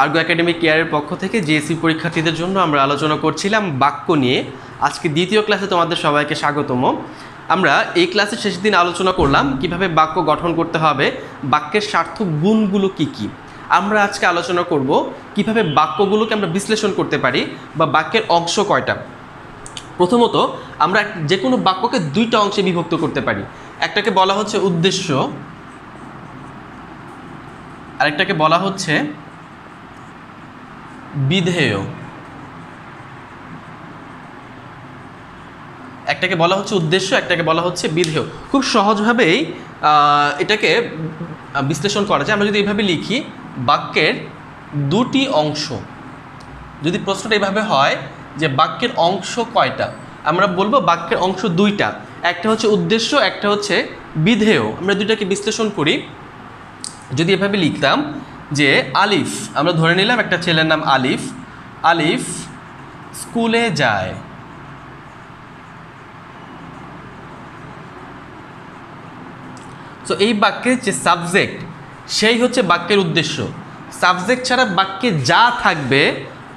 আর্গো academic কেয়ারের পক্ষ থেকে জিএসসি পরীক্ষার্থীদের জন্য আমরা আলোচনা করছিলাম বাক্য নিয়ে। আজকে দ্বিতীয় ক্লাসে তোমাদের সবাইকে স্বাগতম। আমরা এই ক্লাসের শেষ দিন আলোচনা করলাম কীভাবে বাক্য গঠন করতে হবে, বাক্যের সার্থক গুণগুলো কি কি। আমরা আজকে আলোচনা করব কীভাবে বাক্যগুলোকে আমরা বিশ্লেষণ করতে পারি বা বাক্যের অংশ কয়টা। প্রথমত, আমরা যে কোনো বাক্যকে দুইটা অংশে বিভক্ত করতে পারি। একটাকে বলা হচ্ছে উদ্দেশ্য, আরেকটাকে বলা হচ্ছে বিধেয়। একটাকে বলা হচ্ছে উদ্দেশ্য, একটাকে বলা হচ্ছে বিধেয়। খুব সহজভাবেই এটাকে বিশ্লেষণ করা যায়। আমরা যদি এইভাবে লিখি, বাক্যের দুটি অংশ। যদি প্রশ্নটা এইভাবে হয় যে বাক্যের অংশ কয়টা, আমরা বলব বাক্যের অংশ দুইটা। একটা হচ্ছে উদ্দেশ্য, একটা হচ্ছে বিধেয়। আমরা দুইটাকে বিশ্লেষণ করি। যদি এভাবে লিখতাম যে আলিফ, আমরা ধরে নিলাম একটা ছেলের নাম আলিফ। আলিফ স্কুলে যায়। তো এই বাক্যের যে সাবজেক্ট সেই হচ্ছে বাক্যের উদ্দেশ্য। সাবজেক্ট ছাড়া বাক্যে যা থাকবে,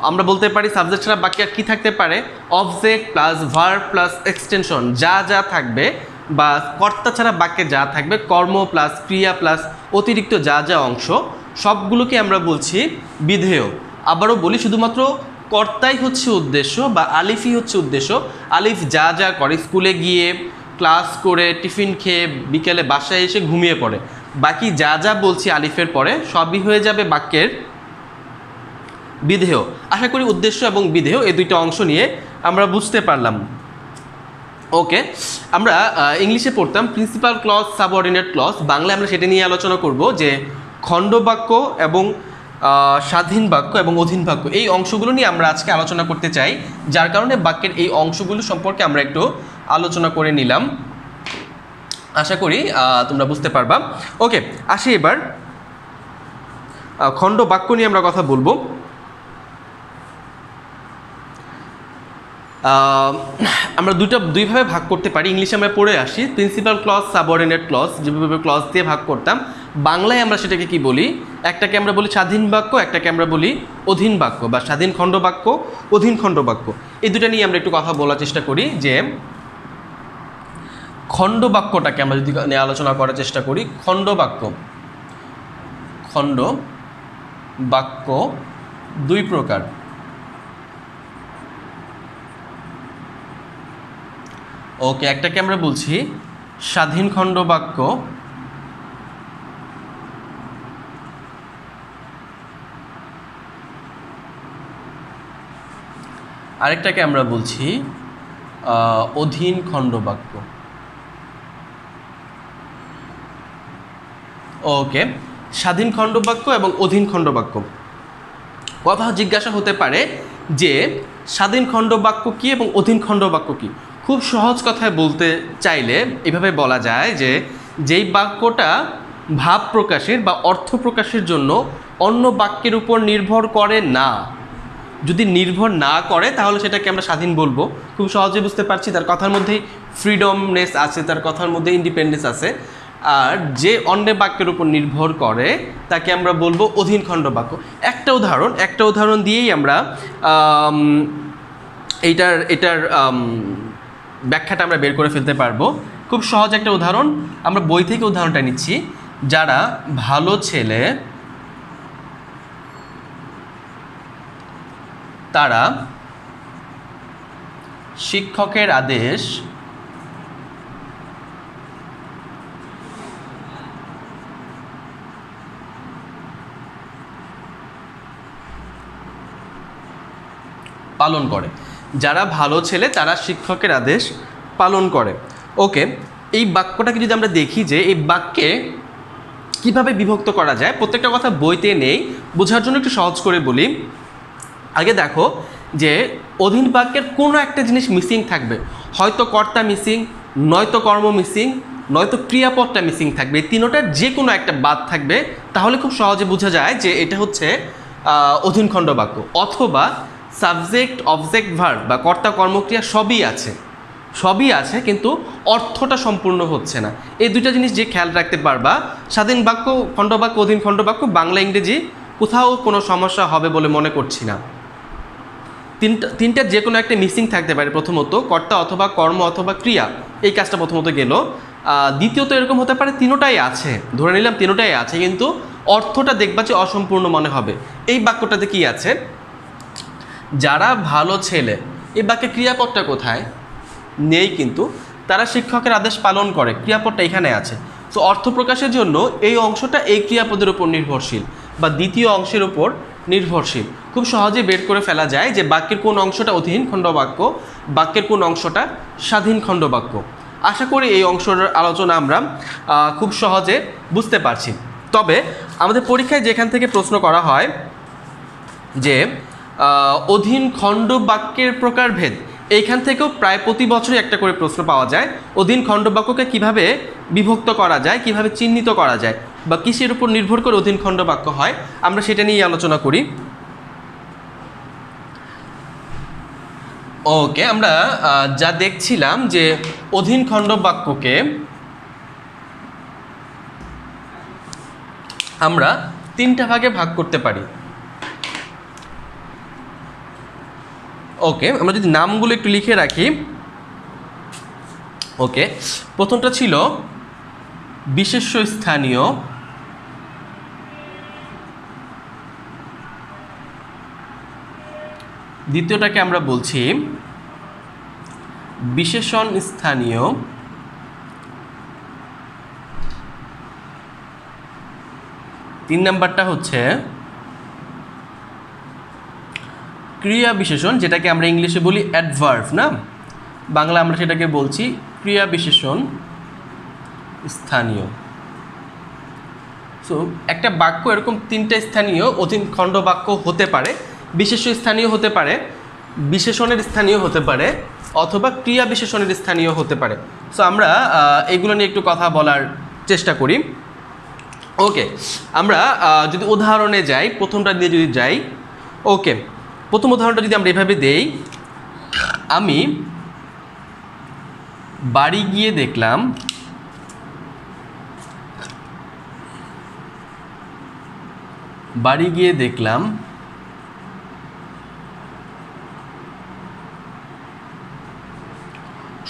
আমরা বলতে পারি সাবজেক্ট ছাড়া বাক্যে আর কী থাকতে পারে? Object plus verb plus extension যা যা থাকবে বা কর্তা ছাড়া বাক্যে যা থাকবে, কর্ম প্লাস ক্রিয়া প্লাস অতিরিক্ত যা যা অংশ সবগুলোকে আমরা বলছি বিধেয়। আবারও বলি, শুধুমাত্র কর্তাই হচ্ছে উদ্দেশ্য বা আলিফই হচ্ছে উদ্দেশ্য। আলিফ যা যা করে, স্কুলে গিয়ে ক্লাস করে, টিফিন খেয়ে বিকেলে বাসায় এসে ঘুমিয়ে পড়ে। বাকি যা যা বলছি আলিফের পরে, সবই হয়ে যাবে বাক্যের বিধেয়। আশা করি উদ্দেশ্য এবং বিধেয় এই দুইটা অংশ নিয়ে আমরা বুঝতে পারলাম। ওকে, আমরা ইংলিশে পড়তাম প্রিন্সিপাল ক্লজ সাবঅর্ডিনেট ক্লজ বাংলায় আমরা সেটা নিয়ে আলোচনা করব যে খণ্ডবাক্য এবং স্বাধীন বাক্য এবং অধীন বাক্য। এই অংশগুলো নিয়ে আমরা আজকে আলোচনা করতে চাই, যার কারণে বাক্যের এই অংশগুলো সম্পর্কে আমরা একটু আলোচনা করে নিলাম। আশা করি তোমরা বুঝতে পারবা। ওকে, আসি এবার। খণ্ড বাক্য নিয়ে আমরা কথা বলব। আমরা দুটো দুইভাবে ভাগ করতে পারি। ইংলিশে আমরা পড়ে আসি, প্রিন্সিপাল ক্লজ, সাবঅর্ডিনেট ক্লজ, যেভাবে ক্লজ দিয়ে ভাগ করতাম। বাংলায় আমরা সেটাকে কি বলি? একটাকে আমরা বলি স্বাধীন বাক্য, একটাকে আমরা বলি অধীন বাক্য বা স্বাধীন খণ্ড বাক্য, অধীন খণ্ড বাক্য। এই দুটো নিয়ে আমরা একটু কথা বলার চেষ্টা করি যে খণ্ড বাক্যটাকে আমরা যদি নিয়ে আলোচনা করার চেষ্টা করি, খণ্ড বাক্য। খণ্ড বাক্য দুই প্রকার। ওকে, একটাকে আমরা বলছি স্বাধীন খণ্ড বাক্য আরেকটাকে আমরা বলছি অধীন খণ্ড বাক্য ওকে, স্বাধীন খণ্ডবাক্য এবং অধীন খণ্ডবাক্য। কথা জিজ্ঞাসা হতে পারে যে, স্বাধীন খণ্ডবাক্য কী এবং অধীন খণ্ডবাক্য কী? খুব সহজ কথায় বলতে চাইলে এভাবে বলা যায় যে, যেই বাক্যটা ভাব প্রকাশের বা অর্থ প্রকাশের জন্য অন্য বাক্যের উপর নির্ভর করে না যদি নির্ভর না করে তাহলে সেটাকে আমরা স্বাধীন বলব। খুব সহজে বুঝতে পারছি তার কথার মধ্যেই ফ্রিডমনেস আছে তার কথার মধ্যে ইন্ডিপেন্ডেন্স আছে। আর যে অন্য বাক্যের উপর নির্ভর করে তাকে আমরা বলব অধীন খণ্ড বাক্য। একটা উদাহরণ একটা উদাহরণ দিয়েই আমরা আম, এইটার এটার ব্যাখ্যাটা আমরা বের করে ফেলতে পারব। খুব সহজ একটা উদাহরণ আমরা বই থেকে উদাহরণটা নিচ্ছি। যারা ভালো ছেলে তারা শিক্ষকের আদেশ পালন করে। যারা ভালো ছেলে, তারা শিক্ষকের আদেশ পালন করে। ওকে, এই বাক্যটাকে যদি আমরা দেখি যে এই বাক্যে কীভাবে বিভক্ত করা যায়, প্রত্যেকটা কথা বইতে নেই, বোঝার জন্য একটু সহজ করে বলি। আগে দেখো যে অধীন বাক্যের কোনো একটা জিনিস মিসিং থাকবে। হয়তো কর্তা মিসিং নয়তো কর্ম মিসিং নয়তো ক্রিয়াপদটা মিসিং থাকবে। এই তিনোটার যে কোনো একটা বাদ থাকবে। তাহলে খুব সহজে বোঝা যায় যে এটা হচ্ছে অধীন খণ্ড বাক্য। অথবা সাবজেক্ট অবজেক্ট ভার্ব বা কর্তা, কর্মক্রিয়া সবই আছে। সবই আছে, কিন্তু অর্থটা সম্পূর্ণ হচ্ছে না। এই দুইটা জিনিস যে খেয়াল রাখতে পারবা, স্বাধীন বাক্য খণ্ডবাক্য অধীন খণ্ডবাক্য বাংলা ইংরেজি কোথাও কোনো সমস্যা হবে বলে মনে করছি না। তিনটা তিনটা যে কোনো একটা মিসিং থাকতে পারে প্রথমত, কর্তা অথবা কর্ম অথবা ক্রিয়া, এই কাজটা প্রথমত গেল। দ্বিতীয়ত এরকম হতে পারে তিনোটাই আছে। ধরে নিলাম তিনোটাই আছে, কিন্তু অর্থটা দেখবা যে অসম্পূর্ণ মনে হবে। এই বাক্যটাতে কি আছে? যারা ভালো ছেলে, এই বাক্যের ক্রিয়াপদটা কোথায়? নেই কিন্তু। তারা শিক্ষকের আদেশ পালন করে, ক্রিয়াপদটা এখানে আছে। তো অর্থ প্রকাশের জন্য এই অংশটা এই ক্রিয়াপদের উপর নির্ভরশীল, বা দ্বিতীয় অংশের উপর নির্ভরশীল। খুব সহজে বের করে ফেলা যায় যে বাক্যের কোন অংশটা অধীন খণ্ডবাক্য বাক্যের কোন অংশটা স্বাধীন খণ্ডবাক্য আশা করি এই অংশটার আলোচনা আমরা খুব সহজে বুঝতে পারছি। তবে আমাদের পরীক্ষায় যেখান থেকে প্রশ্ন করা হয় যে অধীন খণ্ড বাক্যের প্রকারভেদ, এইখান থেকেও প্রায় প্রতি বছরই একটা করে প্রশ্ন পাওয়া যায়। অধীন খণ্ড বাক্যকে কীভাবে বিভক্ত করা যায়, কীভাবে চিহ্নিত করা যায় বা কিসের উপর নির্ভর করে অধীন খণ্ড বাক্য হয়, আমরা সেটা নিয়ে আলোচনা করি। ওকে, আমরা যা দেখছিলাম যে অধীন খণ্ড বাক্যকে আমরা তিনটা ভাগে ভাগ করতে পারি। ওকে, আমরা যদি নামগুলো একটু লিখে রাখি। ওকে, প্রথমটা ছিল বিশেষ্য স্থানীয় দ্বিতীয়টাকে আমরা বলছি বিশেষণ স্থানীয় তিন নাম্বারটা হচ্ছে ক্রিয়া বিশেষণ, যেটাকে আমরা ইংলিশে বলি অ্যাডভার্ভ না? বাংলা আমরা সেটাকে বলছি ক্রিয়া বিশেষণ স্থানীয়। সো একটা বাক্য এরকম তিনটা স্থানীয় অধীন খণ্ড বাক্য হতে পারে। বিশেষ্য স্থানীয় হতে পারে, বিশেষণের স্থানীয় হতে পারে, অথবা ক্রিয়া বিশেষণের স্থানীয় হতে পারে। সো আমরা এগুলো নিয়ে একটু কথা বলার চেষ্টা করি। ওকে আমরা যদি উদাহরণে যাই, প্রথমটা দিয়ে যদি যাই ওকে প্রথম উদাহরণটা যদি আমরা এভাবে দেই, আমি বাড়ি গিয়ে দেখলাম, বাড়ি গিয়ে দেখলাম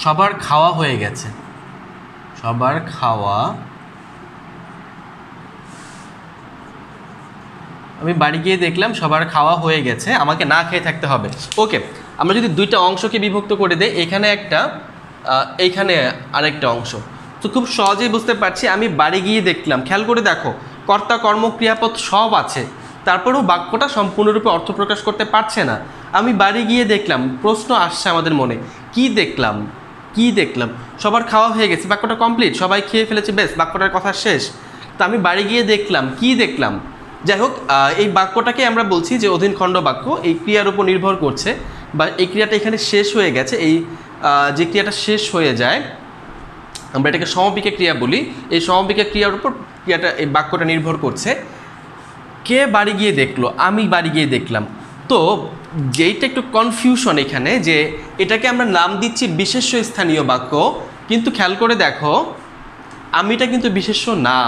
সবার খাওয়া হয়ে গেছে। সবার খাওয়া। আমি বাড়ি গিয়ে দেখলাম সবার খাওয়া হয়ে গেছে, আমাকে না খেয়ে থাকতে হবে। ওকে, আমরা যদি দুইটা অংশকে বিভক্ত করে দেই, এখানে একটা এইখানে আরেকটা অংশ। তো খুব সহজেই বুঝতে পারছি, আমি বাড়ি গিয়ে দেখলাম। খেয়াল করে দেখো, কর্তা, কর্ম, ক্রিয়াপদ সব আছে। তারপরেও বাক্যটা সম্পূর্ণরূপে অর্থ প্রকাশ করতে পারছে না। আমি বাড়ি গিয়ে দেখলাম, প্রশ্ন আসছে আমাদের মনে, কি দেখলাম? কি দেখলাম? সবার খাওয়া হয়ে গেছে, বাক্যটা কমপ্লিট সবাই খেয়ে ফেলেছে, বেশ, বাক্যটার কথা শেষ। তো আমি বাড়ি গিয়ে দেখলাম, কি দেখলাম? যাই হোক এই বাক্যটাকে আমরা বলছি যে অধীন খণ্ড বাক্য, এই ক্রিয়ার উপর নির্ভর করছে, বা এই ক্রিয়াটা এখানে শেষ হয়ে গেছে, এই যে ক্রিয়াটা শেষ হয়ে যায়, আমরা এটাকে সমপিকা ক্রিয়া বলি, এই সমপিকা ক্রিয়ার উপর ক্রিয়াটা, এই বাক্যটা নির্ভর করছে। কে বাড়ি গিয়ে দেখল? আমি বাড়ি গিয়ে দেখলাম। তো যেইটা একটু কনফিউশন এখানে, যে এটাকে আমরা নাম দিচ্ছি বিশেষ্য স্থানীয় বাক্য, কিন্তু খেয়াল করে দেখো, আমিটা কিন্তু বিশেষ্য না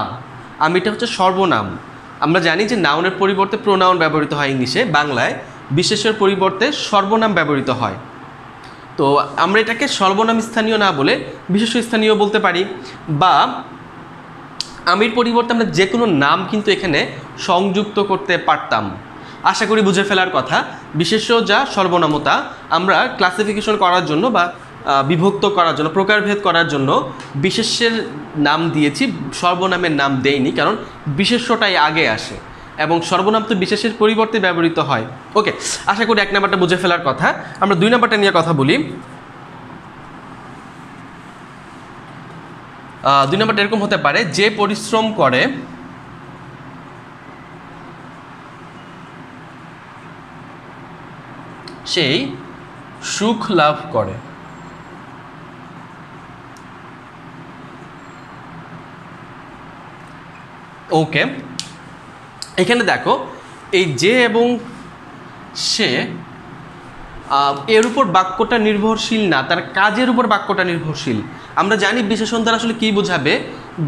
আমিটা হচ্ছে সর্বনাম। আমরা জানি যে নাউনের পরিবর্তে প্রোনাউন ব্যবহৃত হয় ইংলিশে, বাংলায় বিশেষের পরিবর্তে সর্বনাম ব্যবহৃত হয়। তো আমরা এটাকে সর্বনাম স্থানীয় না বলে বিশেষ স্থানীয় বলতে পারি, বা আমির পরিবর্তে আমরা যে কোনো নাম কিন্তু এখানে সংযুক্ত করতে পারতাম। আশা করি বুঝে ফেলার কথা। বিশেষ্য যা সর্বনামতা, আমরা ক্লাসিফিকেশন করার জন্য বা বিভক্ত করার জন্য, প্রকারভেদ করার জন্য বিশেষ্যের নাম দিয়েছি, সর্বনামের নাম দেইনি, কারণ বিশেষ্যটাই আগে আসে এবং সর্বনাম তো বিশেষের পরিবর্তে ব্যবহৃত হয়। ওকে, আশা করি এক নাম্বারটা বুঝে ফেলার কথা। আমরা দুই নাম্বারটা নিয়ে কথা বলি। দুই নম্বরটা এরকম হতে পারে, যে পরিশ্রম করে সেই সুখ লাভ করে। ওকে, এখানে দেখো, এই যে এবং সে এর উপর বাক্যটা নির্ভরশীল না, তার কাজের উপর বাক্যটা নির্ভরশীল। আমরা জানি বিশেষণ দ্বারা আসলে কী বোঝাবে?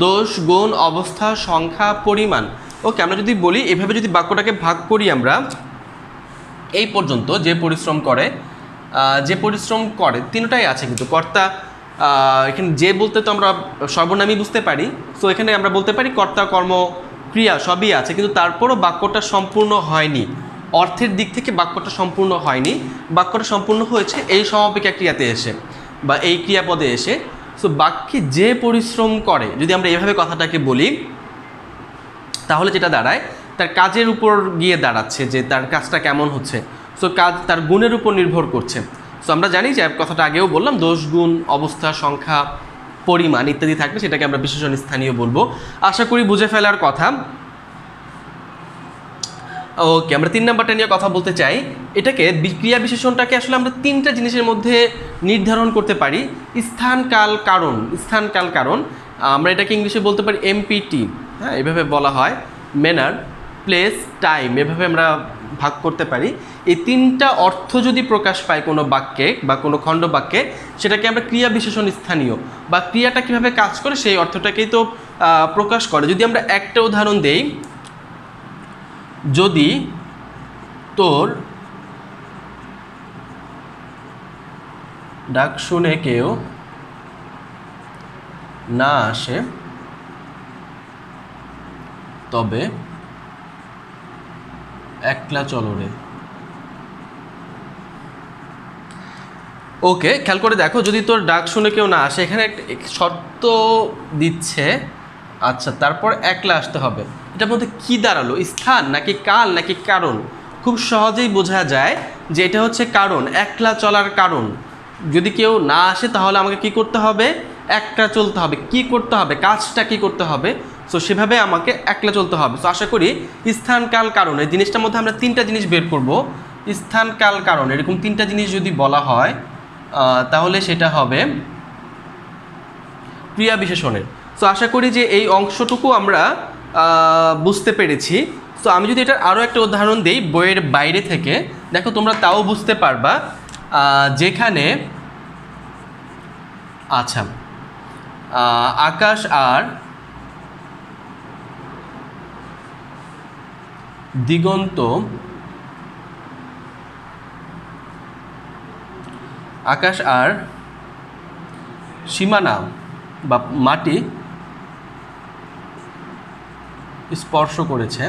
দোষ, গুণ, অবস্থা, সংখ্যা, পরিমাণ। ওকে, আমরা যদি বলি, এভাবে যদি বাক্যটাকে ভাগ করি আমরা এই পর্যন্ত যে পরিশ্রম করে যে পরিশ্রম করে, তিনটাই আছে কিন্তু। কর্তা এখানে যে বলতে তো আমরা সর্বনামই বুঝতে পারি। সো এখানে আমরা বলতে পারি কর্তা, কর্ম, ক্রিয়া সবই আছে, কিন্তু তারপরও বাক্যটা সম্পূর্ণ হয়নি। অর্থের দিক থেকে বাক্যটা সম্পূর্ণ হয়নি। বাক্যটা সম্পূর্ণ হয়েছে এই সমাপিকা ক্রিয়াতে এসে বা এই ক্রিয়াপদে এসে। সো বাক্যে যে পরিশ্রম করে, যদি আমরা এভাবে কথাটাকে বলি, তাহলে যেটা দাঁড়ায় তার কাজের উপর গিয়ে দাঁড়াচ্ছে যে তার কাজটা কেমন হচ্ছে। সো কাজ তার গুণের উপর নির্ভর করছে। সো আমরা জানি যে কথাটা আগেও বললাম, দোষ, গুণ, অবস্থা, সংখ্যা, পরিমাণ ইত্যাদি থাকবে, সেটাকে আমরা বিশেষণ স্থানীয় বলব। আশা করি বুঝে ফেলার কথা। ওকে আমরা তিন নাম্বারটা নিয়ে কথা বলতে চাই। এটাকে ক্রিয়া বিশেষণটাকে আসলে আমরা তিনটা জিনিসের মধ্যে নির্ধারণ করতে পারি। স্থান, কাল, কারণ। স্থান, কাল, কারণ। আমরা এটাকে ইংলিশে বলতে পারি এমপিটি হ্যাঁ এভাবে বলা হয়। ম্যানার প্লেস টাইম এভাবে আমরা ভাগ করতে পারি। এই তিনটা অর্থ যদি প্রকাশ পায় কোনো বাক্যে বা কোনো খণ্ড বাক্যে, সেটাকে আমরা ক্রিয়া বিশেষণ স্থানীয় বা ক্রিয়াটা কীভাবে কাজ করে সেই অর্থটাকেই তো প্রকাশ করে। যদি আমরা একটা উদাহরণ দেই, যদি তোর ডাক শুনে কেউ না আসে, তবে একলা চলো রে। ওকে, খেয়াল করে দেখো, যদি তোর ডাক শুনে কেউ না আসে, এখানে শর্ত দিচ্ছে। আচ্ছা তারপর একলা আসতে হবে। এটার মধ্যে কি দাঁড়াল? স্থান নাকি কাল নাকি কারণ? খুব সহজেই বোঝা যায় যে এটা হচ্ছে কারণ, একলা চলার কারণ। যদি কেউ না আসে, তাহলে আমাকে কি করতে হবে? একটা চলতে হবে। কি করতে হবে? কাজটা কি করতে হবে? সো সেভাবে আমাকে একলা চলতে হবে। তো আশা করি স্থান, কাল, কারণ এই জিনিসটার মধ্যে আমরা তিনটা জিনিস বের করব। স্থান, কাল, কারণ এরকম তিনটা জিনিস যদি বলা হয় তাহলে সেটা হবে ক্রিয়া বিশেষণের। সো আশা করি যে এই অংশটুকু আমরা বুঝতে পেরেছি। সো আমি যদি এটার আরও একটা উদাহরণ দিই বইয়ের বাইরে থেকে। দেখো, তোমরা তাও বুঝতে পারবা যেখানে আচ্ছা আকাশ আর দিগন্ত আকাশ আর সীমানা বা মাটি স্পর্শ করেছে।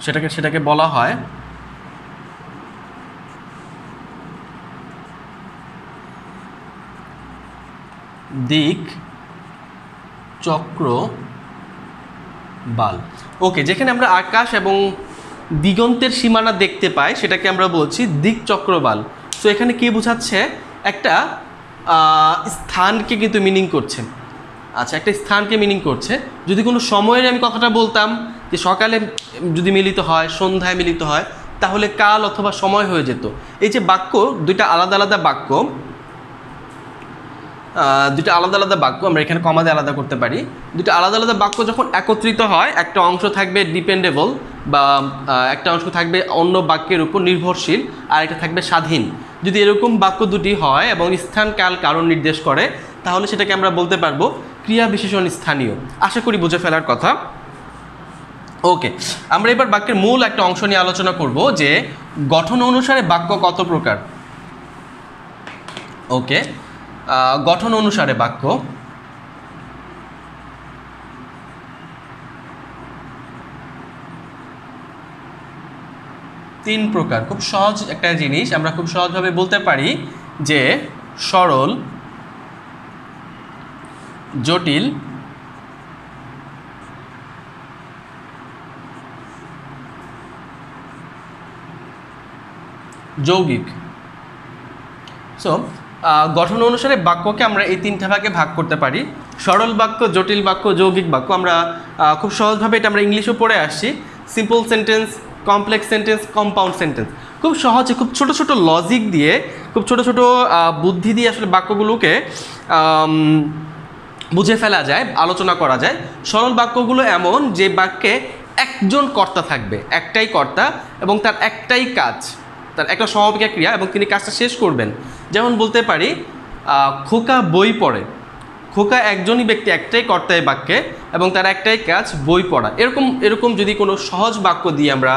সেটাকে সেটাকে বলা হয় দিক চক্র বাল। ওকে, যেখানে আমরা আকাশ এবং দিগন্তের সীমানা দেখতে পাই, সেটাকে আমরা বলছি দিক চক্রবাল সো এখানে কি বোঝাচ্ছে? একটা স্থানকে কিন্তু মিনিং করছে। আচ্ছা একটা স্থানকে মিনিং করছে। যদি কোনো সময়ের আমি কথাটা বলতাম যে সকালে যদি মিলিত হয়, সন্ধ্যায় মিলিত হয়, তাহলে কাল অথবা সময় হয়ে যেত। এই যে বাক্য, দুইটা আলাদা আলাদা বাক্য দুটো আলাদা আলাদা বাক্য আমরা এখানে কমাতে আলাদা করতে পারি। দুটো আলাদা আলাদা বাক্য যখন একত্রিত হয়, একটা অংশ থাকবে ডিপেন্ডেবল বা একটা অংশ থাকবে অন্য বাক্যের উপর নির্ভরশীল, আর একটা থাকবে স্বাধীন। যদি এরকম বাক্য দুটি হয় এবং স্থান, কাল, কারণ নির্দেশ করে, তাহলে সেটাকে আমরা বলতে পারব ক্রিয়া বিশেষণ স্থানীয়। আশা করি বুঝে ফেলার কথা। ওকে, আমরা এবার বাক্যের মূল একটা অংশ নিয়ে আলোচনা করব যে গঠন অনুসারে বাক্য কত প্রকার? ওকে গঠন অনুসারে বাক্য। তিন প্রকার, খুব সহজ একটা জিনিস, আমরা খুব সহজভাবে বলতে পারি যে সরল, জটিল, যৌগিক। সো গঠন অনুসারে বাক্যকে আমরা এই তিনটা ভাগে ভাগ করতে পারি। সরল বাক্য, জটিল বাক্য, যৌগিক বাক্য। আমরা খুব সহজভাবে এটা আমরা ইংলিশও পড়ে আসছি। Simple sentence complex sentence compound sentence খুব সহজে, খুব ছোট ছোট লজিক দিয়ে, খুব ছোট ছোট বুদ্ধি দিয়ে আসলে বাক্যগুলোকে বুঝে ফেলা যায়, আলোচনা করা যায়। সরল বাক্যগুলো এমন যে বাক্যে একজন কর্তা থাকবে, একটাই কর্তা এবং তার একটাই কাজ, তার একটা সমাপিকা ক্রিয়া এবং তিনি কাজটা শেষ করবেন। যেমন বলতে পারি খোকা বই পড়ে। খোকা একজনই ব্যক্তি একটাই কর্তা এই বাক্যে এবং তার একটাই কাজ বই পড়া। এরকম এরকম যদি কোনো সহজ বাক্য দিয়ে আমরা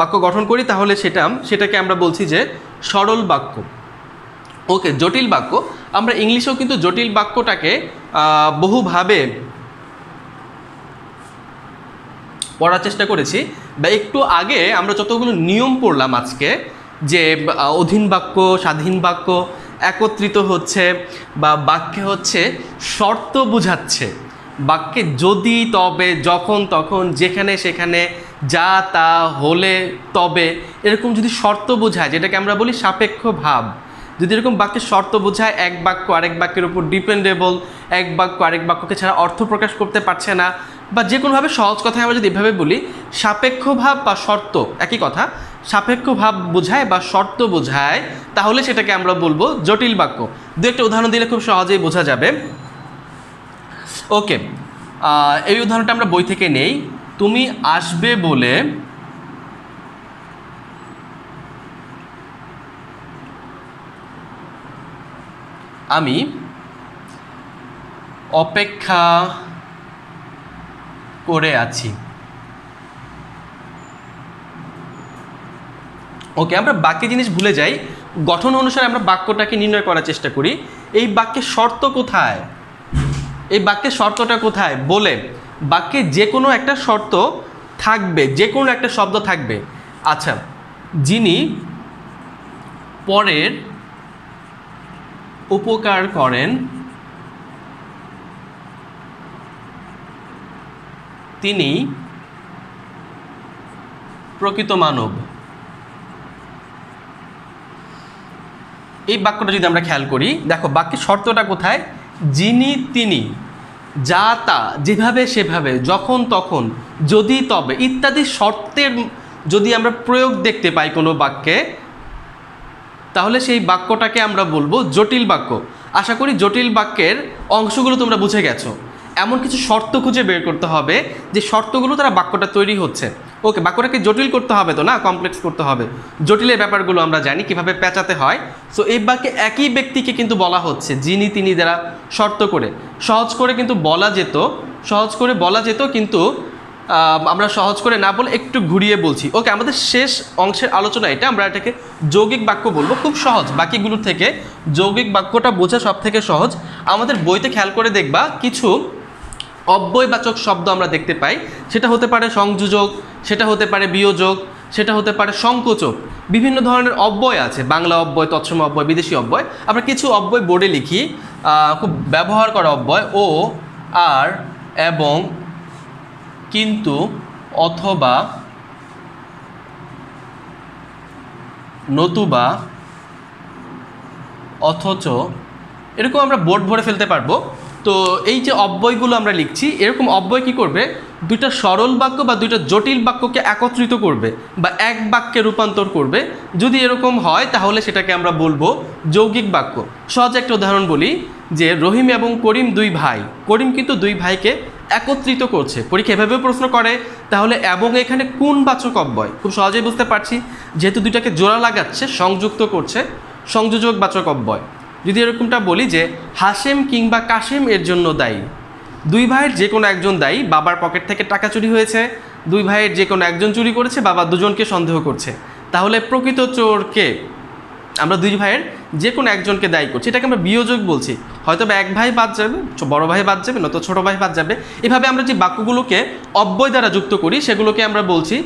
বাক্য গঠন করি, তাহলে সেটা, সেটাকে আমরা বলছি যে সরল বাক্য। ওকে, জটিল বাক্য। আমরা ইংলিশেও কিন্তু জটিল বাক্যটাকে বহুভাবে পড়ার চেষ্টা করেছি। বা একটু আগে আমরা যতগুলো নিয়ম পড়লাম আজকে যে অধীন বাক্য, স্বাধীন বাক্য একত্রিত হচ্ছে বা বাক্যে হচ্ছে শর্ত বোঝাচ্ছে। বাক্যে যদি, তবে, যখন, তখন, যেখানে, সেখানে, যা, তা, হলে, তবে এরকম যদি শর্ত বোঝায়, যেটাকে আমরা বলি সাপেক্ষ ভাব, যদি এরকম বাক্যের শর্ত বোঝায়, এক বাক্য আরেক বাক্যের উপর ডিপেন্ডেবল এক বাক্য আরেক বাক্যকে ছাড়া অর্থ প্রকাশ করতে পারছে না, বা যে কোনোভাবে সহজ কথায় আমরা যদি এভাবে বলি, সাপেক্ষ ভাব বা শর্ত, একই কথা সাপেক্ষ ভাব বোঝায় বা শর্ত বোঝায়, তাহলে সেটাকে আমরা বলব জটিল বাক্য। দু একটা উদাহরণ দিলে খুব সহজেই বোঝা যাবে। ওকে এই উদাহরণটা আমরা বই থেকে নেই। তুমি আসবে বলে আমি অপেক্ষা করে আছি। ওকে আমরা বাক্যে জিনিস ভুলে যাই। গঠন অনুসারে আমরা বাক্যটাকে নির্ণয় করার চেষ্টা করি। এই বাক্যের শর্ত কোথায়? এই বাক্যের শর্তটা কোথায়? বলে, বাক্যে যে কোনো একটা শর্ত থাকবে যে কোনো একটা শব্দ থাকবে। আচ্ছা যিনি পরের উপকার করেন, তিনি প্রকৃত মানব। এই বাক্যটা যদি আমরা খেয়াল করি, দেখো বাক্যের শর্তটা কোথায়? যিনি, তিনি, যা, তা, যেভাবে, সেভাবে, যখন, তখন, যদি, তবে, ইত্যাদি শর্তের যদি আমরা প্রয়োগ দেখতে পাই কোনো বাক্যে, তাহলে সেই বাক্যটাকে আমরা বলব জটিল বাক্য। আশা করি জটিল বাক্যের অংশগুলো তোমরা বুঝে গেছো। এমন কিছু শর্ত খুঁজে বের করতে হবে যে শর্তগুলো তারা বাক্যটা তৈরি হচ্ছে। ওকে, বাক্যটাকে জটিল করতে হবে তো না? কমপ্লেক্স করতে হবে। জটিলের ব্যাপারগুলো আমরা জানি কীভাবে পেঁচাতে হয়। সো এই বাক্যে একই ব্যক্তিকে কিন্তু বলা হচ্ছে, যিনি তিনি যারা শর্ত করে। সহজ করে কিন্তু বলা যেত, সহজ করে বলা যেত কিন্তু আমরা সহজ করে না বলে একটু ঘুরিয়ে বলছি। ওকে, আমাদের শেষ অংশের আলোচনা এটা, আমরা এটাকে যৌগিক বাক্য বলব। খুব সহজ। বাকিগুলোর থেকে যৌগিক বাক্যটা বোঝা সব থেকে সহজ। আমাদের বইতে খেয়াল করে দেখবা, কিছু অব্যয়বাচক শব্দ আমরা দেখতে পাই। সেটা হতে পারে সংযোজক, সেটা হতে পারে বিয়োজক, সেটা হতে পারে সংকোচক। বিভিন্ন ধরনের অব্যয় আছে, বাংলা অব্যয়, তৎসম অব্যয়, বিদেশি অব্যয়। আমরা কিছু অব্যয় বোর্ডে লিখি খুব ব্যবহার করা অব্যয়, ও, আর, এবং, কিন্তু, অথবা, নতুবা, অথচ, এরকম আমরা বোর্ড ভরে ফেলতে পারব। তো এই যে অব্যয়গুলো আমরা লিখছি, এরকম অব্যয় কি করবে? দুইটা সরল বাক্য বা দুইটা জটিল বাক্যকে একত্রিত করবে বা এক বাক্যে রূপান্তর করবে। যদি এরকম হয়, তাহলে সেটাকে আমরা বলব যৌগিক বাক্য। সহজ একটা উদাহরণ বলি যে রহিম এবং করিম দুই ভাই। করিম কিন্তু দুই ভাইকে একত্রিত করছে। পরীক্ষা এভাবেও প্রশ্ন করে, তাহলে এবং এখানে কোন বাচক অব্যয়? খুব সহজেই বুঝতে পারছি। যেহেতু দুইটাকে জোড়া লাগাচ্ছে, সংযুক্ত করছে, সংযোজক বাচক অব্যয়। যদি এরকমটা বলি যে হাসেম কিংবা কাশেম এর জন্য দায়ী। দুই ভাইয়ের যে কোনো একজন দায়ী, বাবার পকেট থেকে টাকা চুরি হয়েছে, দুই ভাইয়ের যে কোনো একজন চুরি করেছে, বাবা দুজনকে সন্দেহ করছে। তাহলে প্রকৃত চোরকে আমরা দুই ভাইয়ের যে কোনো একজনকে দায়ী করছি। এটাকে আমরা বিয়োজক বলছি। হয়তো বা এক ভাই বাদ যাবে বড় ভাই বাদ যাবে, নয়তো ছোটো ভাই বাদ যাবে। এভাবে আমরা যে বাক্যগুলোকে অব্যয় দ্বারা যুক্ত করি, সেগুলোকে আমরা বলছি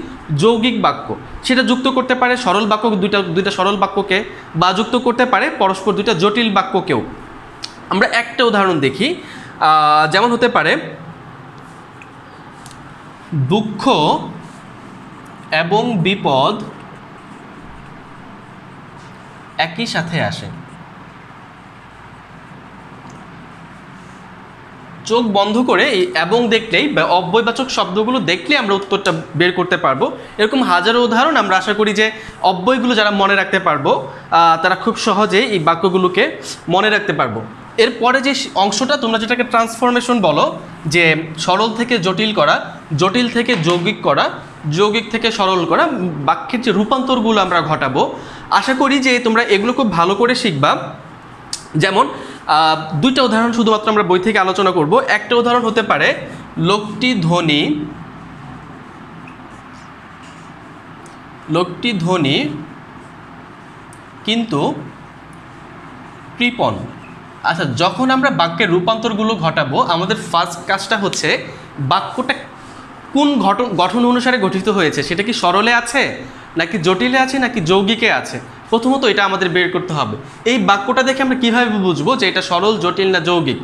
যৌগিক বাক্য। সেটা যুক্ত করতে পারে সরল বাক্য, দুইটা দুইটা সরল বাক্যকে, বা যুক্ত করতে পারে পরস্পর দুইটা জটিল বাক্যকেও। আমরা একটা উদাহরণ দেখি। যেমন হতে পারে, দুঃখ এবং বিপদ একই সাথে আসে। চোখ বন্ধ করে এই এবং দেখলেই বা অব্যয়বাচক শব্দগুলো দেখলে আমরা উত্তরটা বের করতে পারব। এরকম হাজারো উদাহরণ আমরা আশা করি যে অব্যয়গুলো যারা মনে রাখতে পারব তারা খুব সহজে এই বাক্যগুলোকে মনে রাখতে পারব। এরপরে যে অংশটা তোমরা যেটাকে ট্রান্সফরমেশন বলো, যে সরল থেকে জটিল করা, জটিল থেকে যৌগিক করা, যৌগিক থেকে সরল করা বাক্যের যে রূপান্তরগুলো আমরা ঘটাবো আশা করি যে তোমরা এগুলো খুব ভালো করে শিখবা। যেমন দুইটা উদাহরণ শুধুমাত্র আমরা বই থেকে আলোচনা করব। একটা উদাহরণ হতে পারে, লোকটি ধনী লোকটি ধনী, কিন্তু কৃপণ। আচ্ছা যখন আমরা বাক্যের রূপান্তরগুলো ঘটাবো, আমাদের ফার্স্ট কাজটা হচ্ছে বাক্যটা কোন ঘটন গঠন অনুসারে গঠিত হয়েছে? সেটা কি সরলে আছে? নাকি জটিলে আছে? নাকি যৌগিকে আছে? প্রথমত এটা আমাদের বের করতে হবে। এই বাক্যটা দেখে আমরা কীভাবে বুঝব যে এটা সরল, জটিল না যৌগিক?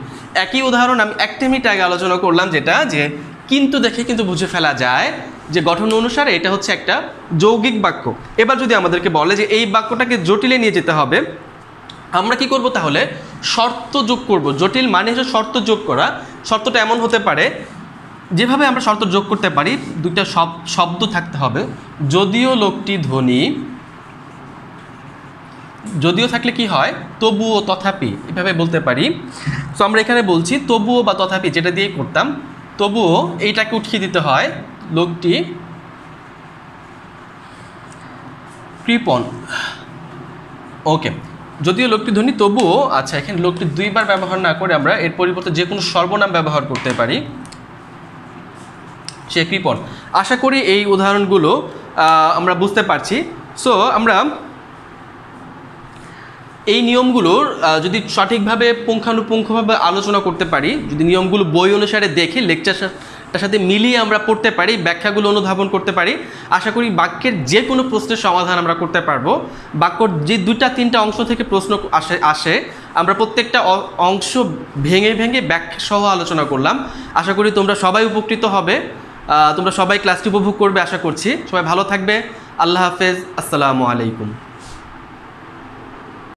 একই উদাহরণ আমি একটা মিনিট আগে আলোচনা করলাম যেটা, যে কিন্তু দেখে কিন্তু বুঝে ফেলা যায় যে গঠন অনুসারে এটা হচ্ছে একটা যৌগিক বাক্য। এবার যদি আমাদেরকে বলে যে এই বাক্যটাকে জটিলে নিয়ে যেতে হবে, আমরা কি করব তাহলে? শর্ত যোগ করব। জটিল মানে হচ্ছে শর্ত যোগ করা। শর্তটা এমন হতে পারে যেভাবে আমরা শর্ত যোগ করতে পারি, দুইটা শব, শব্দ থাকতে হবে। যদিও লোকটি ধনী, যদিও থাকলে কি হয়? তবুও তথাপি, এভাবে বলতে পারি। সো আমরা এখানে বলছি, তবুও বা তথাপি যেটা দিয়ে করতাম, তবুও এইটাকে উঠিয়ে দিতে হয় লোকটি কৃপণ। ওকে যদিও লোকটি ধনী, তবুও আচ্ছা এখানে লোকটি দুইবার ব্যবহার না করে আমরা এর পরিবর্তে যে কোনো সর্বনাম ব্যবহার করতে পারি। সে কৃপণ আশা করি এই উদাহরণগুলো আমরা বুঝতে পারছি। সো আমরা এই নিয়মগুলোর যদি সঠিকভাবে, পুঙ্খানুপুঙ্খভাবে আলোচনা করতে পারি, যদি নিয়মগুলো বই অনুসারে দেখে, লেকচারটার সাথে মিলিয়ে আমরা পড়তে পারি, ব্যাখ্যাগুলো অনুধাবন করতে পারি, আশা করি বাক্যের যে কোনো প্রশ্নের সমাধান আমরা করতে পারব। বাক্যর যে দুটা তিনটা অংশ থেকে প্রশ্ন আসে আসে, আমরা প্রত্যেকটা অংশ ভেঙে ভেঙে ব্যাখ্যা সহ আলোচনা করলাম। আশা করি তোমরা সবাই উপকৃত হবে। তোমরা সবাই ক্লাসটি উপভোগ করবে আশা করছি। সবাই ভালো থাকবে। আল্লাহ হাফেজ। আসসালামু আলাইকুম।